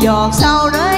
giọt sau đó